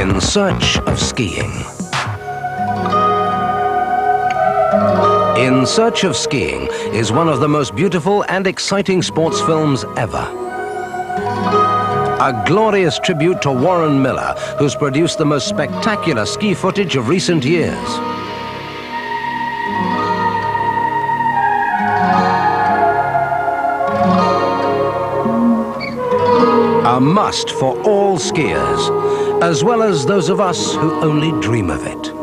In Search of Skiing. In Search of Skiing is one of the most beautiful and exciting sports films ever. A glorious tribute to Warren Miller, who's produced the most spectacular ski footage of recent years. A must for all skiers, as well as those of us who only dream of it.